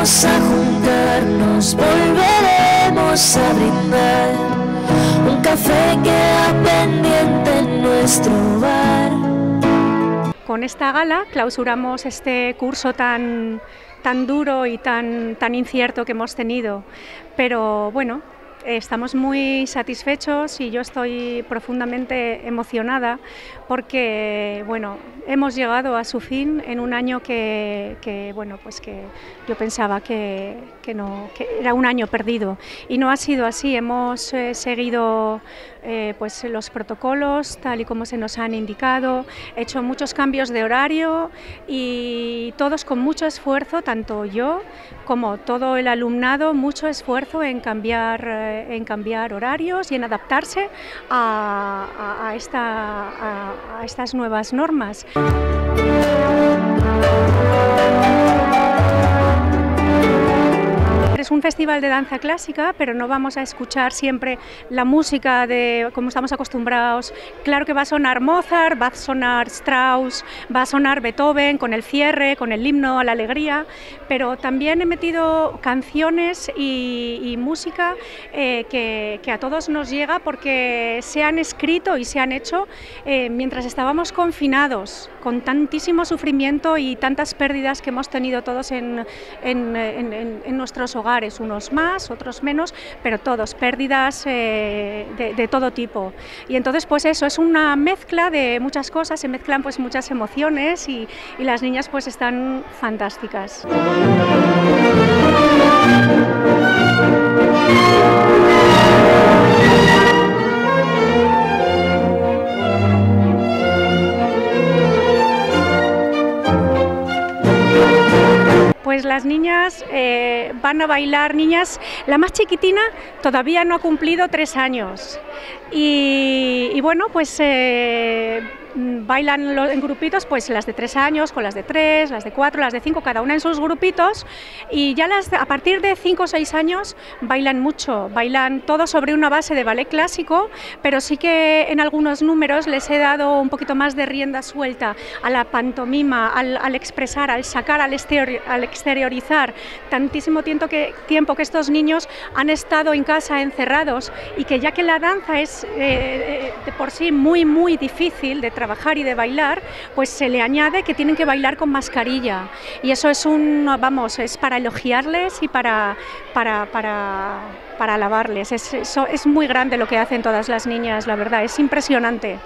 volveremos a juntarnos, volveremos a brindar un café queda pendiente en nuestro bar. Con esta gala clausuramos este curso tan, tan duro y tan, tan incierto que hemos tenido, pero bueno, estamos muy satisfechos y yo estoy profundamente emocionada porque bueno, hemos llegado a su fin en un año que, bueno, pues que yo pensaba que, no, que era un año perdido y no ha sido así. Hemos eh, seguido eh, pues los protocolos tal y como se nos han indicado, hecho muchos cambios de horario y todos con mucho esfuerzo, tanto yo como todo el alumnado, mucho esfuerzo en cambiar, eh, en cambiar horarios y en adaptarse a estas nuevas normas. Festival de danza clásica, pero no vamos a escuchar siempre la música de como estamos acostumbrados. Claro que va a sonar Mozart, va a sonar Strauss, va a sonar Beethoven con el cierre, con el himno a la alegría, pero también he metido canciones y, música eh, que, a todos nos llega porque se han escrito y se han hecho eh, mientras estábamos confinados, con tantísimo sufrimiento y tantas pérdidas que hemos tenido todos en, en nuestros hogares unos más, otros menos, pero todos, pérdidas eh, de, todo tipo. Y entonces pues eso, es una mezcla de muchas cosas, se mezclan pues muchas emociones y, y las niñas pues están fantásticas. Las niñas eh, van a bailar, niñas, la más chiquitina todavía no ha cumplido tres años. Y, bueno, pues eh, bailan en grupitos, pues las de tres años con las de tres, las de cuatro, las de cinco, cada una en sus grupitos y ya las a partir de cinco o seis años bailan mucho, bailan todo sobre una base de ballet clásico, pero sí que en algunos números les he dado un poquito más de rienda suelta a la pantomima, al, expresar, al sacar, al, exteriorizar tantísimo tiempo que, tiempo que estos niños han estado en casa encerrados y que ya que la danza es eh, eh, de por sí muy, muy difícil de y de bailar, pues se le añade que tienen que bailar con mascarilla. Y eso es un, vamos, es para elogiarles y para, para, para, para alabarles. Es, eso es muy grande lo que hacen todas las niñas, la verdad, es impresionante.